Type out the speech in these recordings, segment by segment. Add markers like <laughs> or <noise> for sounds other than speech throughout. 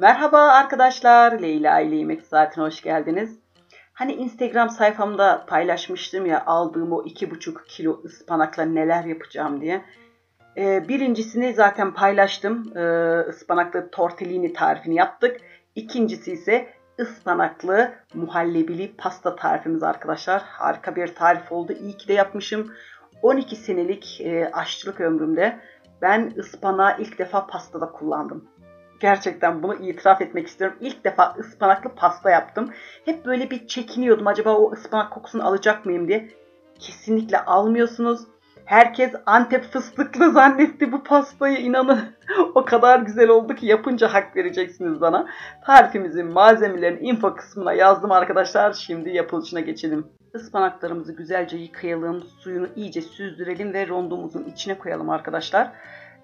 Merhaba arkadaşlar, Leyla ile Yemek Saatine hoş geldiniz. Hani Instagram sayfamda paylaşmıştım ya aldığım o 2,5 kilo ıspanakla neler yapacağım diye. Ee, birincisini zaten paylaştım. Ee, ıspanaklı tortellini tarifini yaptık. İkincisi ise ıspanaklı muhallebili pasta tarifimiz arkadaşlar. Harika bir tarif oldu. İyi ki de yapmışım. 12 senelik e, aşçılık ömrümde ben ıspanağı ilk defa pastada kullandım. Gerçekten bunu itiraf etmek istiyorum. İlk defa ıspanaklı pasta yaptım. Hep böyle bir çekiniyordum. Acaba o ıspanak kokusunu alacak mıyım diye. Kesinlikle almıyorsunuz. Herkes Antep fıstıklı <laughs> zannetti bu pastayı inanın. <laughs> o kadar güzel oldu ki yapınca hak vereceksiniz bana. Tarifimizin malzemelerini info kısmına yazdım arkadaşlar. Şimdi yapılışına geçelim. Ispanaklarımızı güzelce yıkayalım. Suyunu iyice süzdürelim ve rondomuzun içine koyalım arkadaşlar.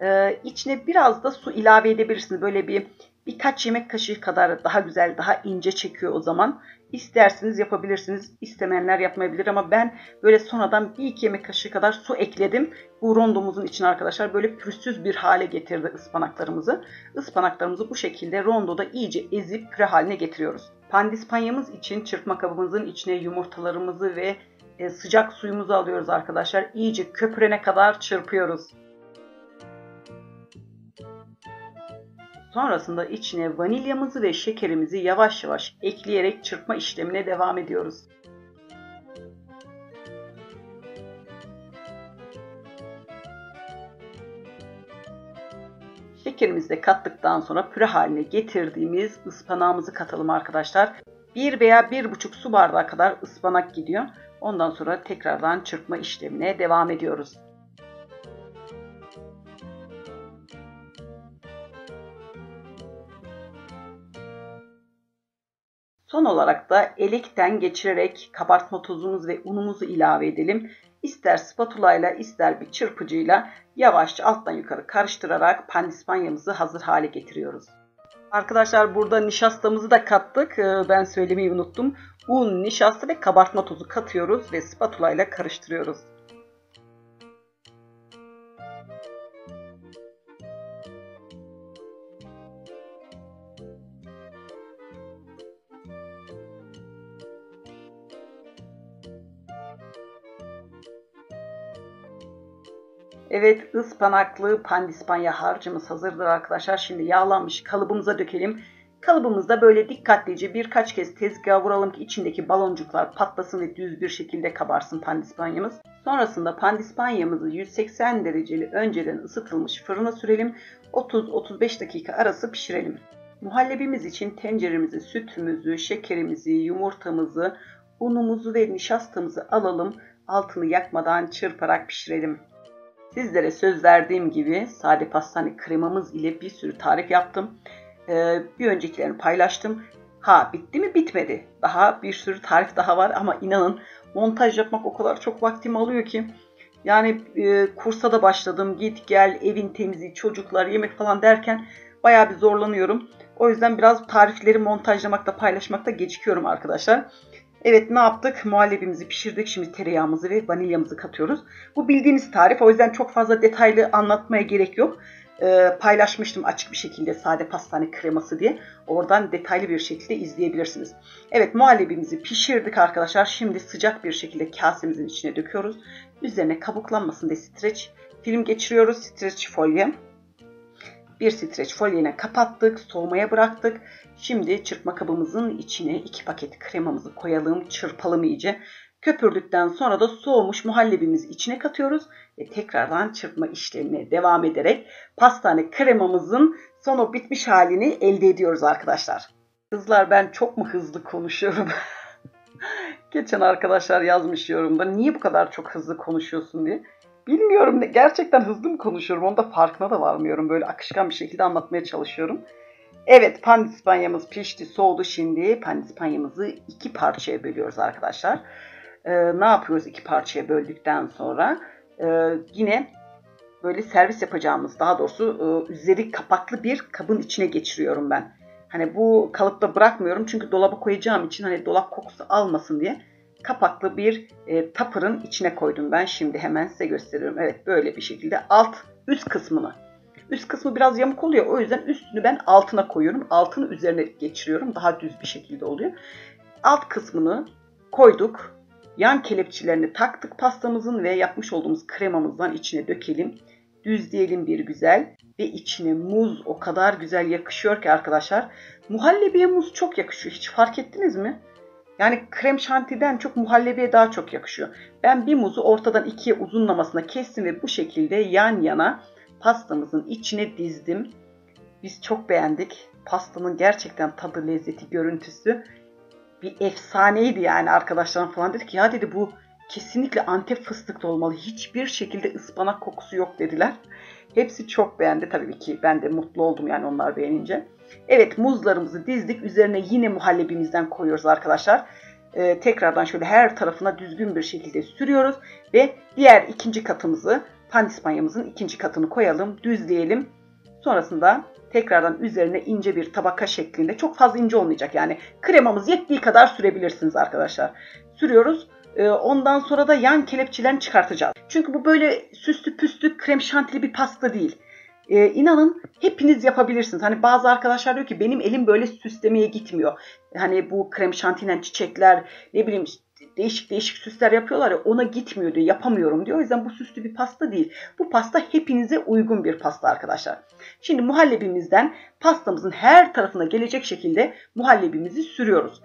Ee, içine biraz da su ilave edebilirsiniz. Böyle bir birkaç yemek kaşığı kadar daha güzel, daha ince çekiyor o zaman. İsterseniz yapabilirsiniz. İstemeyenler yapmayabilir ama ben böyle sonradan bir iki yemek kaşığı kadar su ekledim. Bu rondomuzun için arkadaşlar böyle pürüzsüz bir hale getirdi ıspanaklarımızı. Ispanaklarımızı bu şekilde rondoda iyice ezip püre haline getiriyoruz. Pandispanyamız için çırpma kabımızın içine yumurtalarımızı ve e, sıcak suyumuzu alıyoruz arkadaşlar. İyice köpürene kadar çırpıyoruz. Sonrasında içine vanilyamızı ve şekerimizi yavaş yavaş ekleyerek çırpma işlemine devam ediyoruz. Şekerimizi de kattıktan sonra püre haline getirdiğimiz ıspanağımızı katalım arkadaşlar. 1 veya 1,5 su bardağı kadar ıspanak gidiyor. Ondan sonra tekrardan çırpma işlemine devam ediyoruz. Son olarak da elekten geçirerek kabartma tozumuz ve unumuzu ilave edelim. İster spatula ile ister bir çırpıcıyla yavaşça alttan yukarı karıştırarak pandispanyamızı hazır hale getiriyoruz. Arkadaşlar burada nişastamızı da kattık. Ee, ben söylemeyi unuttum. Un, nişasta ve kabartma tozu katıyoruz ve spatula ile karıştırıyoruz. Evet ıspanaklı pandispanya harcımız hazırdır arkadaşlar. Şimdi yağlanmış kalıbımıza dökelim. Kalıbımızda böyle dikkatlice birkaç kez tezgaha vuralım ki içindeki baloncuklar patlasın ve düz bir şekilde kabarsın pandispanyamız. Sonrasında pandispanyamızı 180 dereceli önceden ısıtılmış fırına sürelim. 30-35 dakika arası pişirelim. Muhallebimiz için tenceremizi, sütümüzü, şekerimizi, yumurtamızı, unumuzu ve nişastamızı alalım. Altını yakmadan çırparak pişirelim. Sizlere söz verdiğim gibi sade pastane kremamız ile bir sürü tarif yaptım. Ee, bir öncekilerini paylaştım. Ha bitti mi bitmedi. Daha bir sürü tarif daha var ama inanın montaj yapmak o kadar çok vaktimi alıyor ki. Yani e, kursa da başladım. Git gel evin temizliği çocuklar yemek falan derken baya bir zorlanıyorum. O yüzden biraz tarifleri montajlamakta paylaşmakta gecikiyorum arkadaşlar. Evet ne yaptık? Muhallebimizi pişirdik. Şimdi tereyağımızı ve vanilyamızı katıyoruz. Bu bildiğiniz tarif. O yüzden çok fazla detaylı anlatmaya gerek yok. Ee, paylaşmıştım açık bir şekilde sade pastane kreması diye. Oradan detaylı bir şekilde izleyebilirsiniz. Evet muhallebimizi pişirdik arkadaşlar. Şimdi sıcak bir şekilde kasemizin içine döküyoruz. Üzerine kabuklanmasın diye streç film geçiriyoruz. Streç folye. Bir streç folyeyle kapattık, soğumaya bıraktık. Şimdi çırpma kabımızın içine iki paket kremamızı koyalım, çırpalım iyice. Köpürdükten sonra da soğumuş muhallebimizi içine katıyoruz ve tekrardan çırpma işlemine devam ederek pastane kremamızın sonu bitmiş halini elde ediyoruz arkadaşlar. Kızlar ben çok mu hızlı konuşuyorum? <laughs> Geçen arkadaşlar yazmış yorumda niye bu kadar çok hızlı konuşuyorsun diye. Bilmiyorum gerçekten hızlı mı konuşuyorum onda farkına da varmıyorum. Böyle akışkan bir şekilde anlatmaya çalışıyorum. Evet pandispanyamız pişti soğudu şimdi. Pandispanyamızı iki parçaya bölüyoruz arkadaşlar. Ee, ne yapıyoruz iki parçaya böldükten sonra? Ee, yine böyle servis yapacağımız daha doğrusu e, üzeri kapaklı bir kabın içine geçiriyorum ben. Hani bu kalıpta bırakmıyorum çünkü dolaba koyacağım için hani dolap kokusu almasın diye kapaklı bir e, tapırın içine koydum ben. Şimdi hemen size gösteriyorum. Evet böyle bir şekilde alt üst kısmını Üst kısmı biraz yamuk oluyor. O yüzden üstünü ben altına koyuyorum. Altını üzerine geçiriyorum. Daha düz bir şekilde oluyor. Alt kısmını koyduk. Yan kelepçelerini taktık pastamızın ve yapmış olduğumuz kremamızdan içine dökelim. Düzleyelim bir güzel ve içine muz o kadar güzel yakışıyor ki arkadaşlar. Muhallebiye muz çok yakışıyor. Hiç fark ettiniz mi? Yani krem şantiden çok muhallebiye daha çok yakışıyor. Ben bir muzu ortadan ikiye uzunlamasına kestim ve bu şekilde yan yana pastamızın içine dizdim. Biz çok beğendik. Pastanın gerçekten tadı, lezzeti, görüntüsü bir efsaneydi yani arkadaşlarım falan dedi ki ya dedi bu kesinlikle antep fıstıklı olmalı. Hiçbir şekilde ıspanak kokusu yok dediler. Hepsi çok beğendi tabii ki. Ben de mutlu oldum yani onlar beğenince. Evet muzlarımızı dizdik. Üzerine yine muhallebimizden koyuyoruz arkadaşlar. Ee, tekrardan şöyle her tarafına düzgün bir şekilde sürüyoruz. Ve diğer ikinci katımızı pandispanyamızın ikinci katını koyalım. Düzleyelim. Sonrasında tekrardan üzerine ince bir tabaka şeklinde çok fazla ince olmayacak yani kremamız yettiği kadar sürebilirsiniz arkadaşlar. Sürüyoruz. Ee, ondan sonra da yan kelepçelerini çıkartacağız. Çünkü bu böyle süslü püslü krem şantili bir pasta değil. Ee, inanın hepiniz yapabilirsiniz. Hani bazı arkadaşlar diyor ki benim elim böyle süslemeye gitmiyor. Hani bu krem şantiyle çiçekler ne bileyim değişik değişik süsler yapıyorlar ya ona gitmiyor diyor yapamıyorum diyor. O yüzden bu süslü bir pasta değil. Bu pasta hepinize uygun bir pasta arkadaşlar. Şimdi muhallebimizden pastamızın her tarafına gelecek şekilde muhallebimizi sürüyoruz.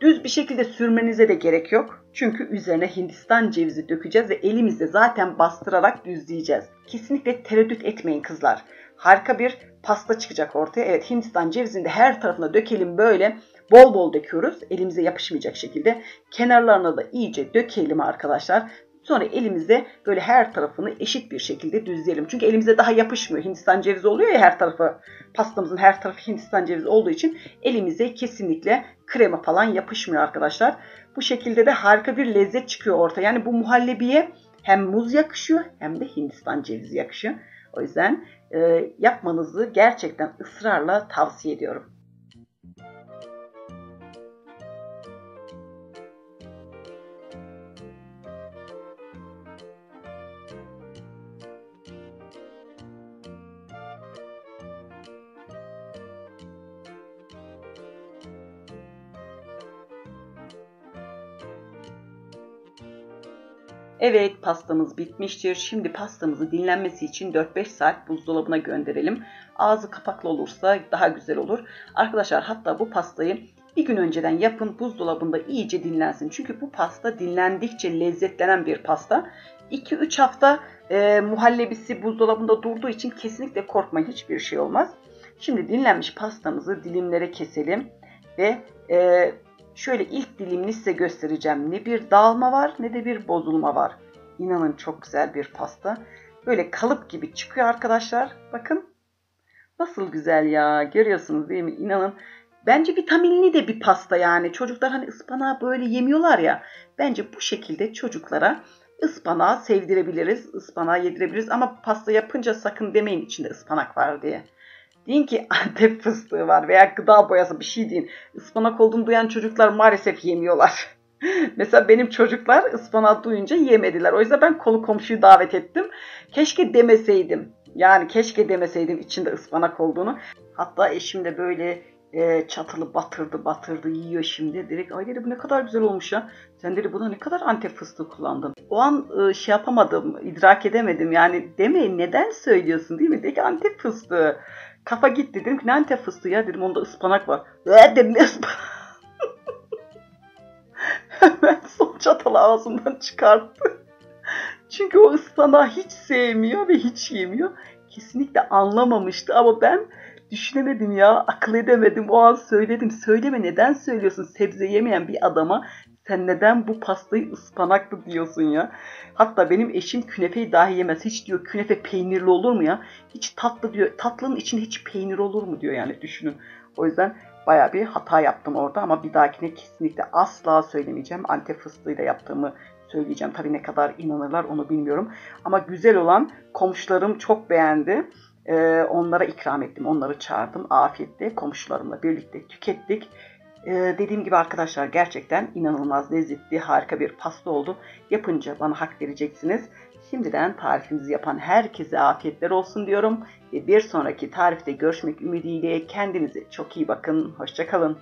Düz bir şekilde sürmenize de gerek yok. Çünkü üzerine Hindistan cevizi dökeceğiz ve elimizde zaten bastırarak düzleyeceğiz. Kesinlikle tereddüt etmeyin kızlar. Harika bir pasta çıkacak ortaya. Evet Hindistan cevizini de her tarafına dökelim böyle. Bol bol döküyoruz. Elimize yapışmayacak şekilde. Kenarlarına da iyice dökelim arkadaşlar. Sonra elimizde böyle her tarafını eşit bir şekilde düzleyelim. Çünkü elimize daha yapışmıyor. Hindistan cevizi oluyor ya her tarafı. Pastamızın her tarafı Hindistan cevizi olduğu için elimize kesinlikle krema falan yapışmıyor arkadaşlar. Bu şekilde de harika bir lezzet çıkıyor ortaya. Yani bu muhallebiye hem muz yakışıyor hem de Hindistan cevizi yakışıyor. O yüzden e, yapmanızı gerçekten ısrarla tavsiye ediyorum. Evet pastamız bitmiştir. Şimdi pastamızı dinlenmesi için 4-5 saat buzdolabına gönderelim. Ağzı kapaklı olursa daha güzel olur. Arkadaşlar hatta bu pastayı bir gün önceden yapın buzdolabında iyice dinlensin. Çünkü bu pasta dinlendikçe lezzetlenen bir pasta. 2-3 hafta e, muhallebisi buzdolabında durduğu için kesinlikle korkmayın hiçbir şey olmaz. Şimdi dinlenmiş pastamızı dilimlere keselim ve e, Şöyle ilk dilimini size göstereceğim. Ne bir dağılma var ne de bir bozulma var. İnanın çok güzel bir pasta. Böyle kalıp gibi çıkıyor arkadaşlar. Bakın. Nasıl güzel ya. Görüyorsunuz değil mi? İnanın. Bence vitaminli de bir pasta yani. Çocuklar hani ıspanağı böyle yemiyorlar ya. Bence bu şekilde çocuklara ıspanağı sevdirebiliriz. ıspanağı yedirebiliriz. Ama pasta yapınca sakın demeyin içinde ıspanak var diye. Deyin ki Antep fıstığı var veya gıda boyası bir şey deyin. Ispanak olduğunu duyan çocuklar maalesef yemiyorlar. <laughs> Mesela benim çocuklar ıspanak duyunca yemediler. O yüzden ben kolu komşuyu davet ettim. Keşke demeseydim. Yani keşke demeseydim içinde ıspanak olduğunu. Hatta eşim de böyle e, çatılı batırdı batırdı yiyor şimdi. Direkt ay dedi bu ne kadar güzel olmuş ya. Sen dedi buna ne kadar antep fıstığı kullandın. O an e, şey yapamadım, idrak edemedim. Yani demeyin neden söylüyorsun değil mi? Dedi ki antep fıstığı. Kafa gitti. Dedim ki ne antep fıstığı ya dedim onda ıspanak var. Ee dedim ıspanak. <laughs> Hemen son çatalı ağzımdan çıkarttı. Çünkü o ıspanağı hiç sevmiyor ve hiç yemiyor. Kesinlikle anlamamıştı ama ben düşünemedim ya. Akıl edemedim. O an söyledim. Söyleme neden söylüyorsun sebze yemeyen bir adama sen neden bu pastayı ıspanaklı diyorsun ya? Hatta benim eşim künefeyi dahi yemez. Hiç diyor künefe peynirli olur mu ya? Hiç tatlı diyor. Tatlının içinde hiç peynir olur mu diyor yani düşünün. O yüzden baya bir hata yaptım orada ama bir dahakine kesinlikle asla söylemeyeceğim. Antep fıstığıyla yaptığımı söyleyeceğim. Tabii ne kadar inanırlar onu bilmiyorum. Ama güzel olan komşularım çok beğendi. Ee, onlara ikram ettim. Onları çağırdım. Afiyetle komşularımla birlikte tükettik. Ee, dediğim gibi arkadaşlar gerçekten inanılmaz lezzetli, harika bir pasta oldu. Yapınca bana hak vereceksiniz. Şimdiden tarifimizi yapan herkese afiyetler olsun diyorum. ve bir sonraki tarifte görüşmek ümidiyle kendinize çok iyi bakın. Hoşçakalın.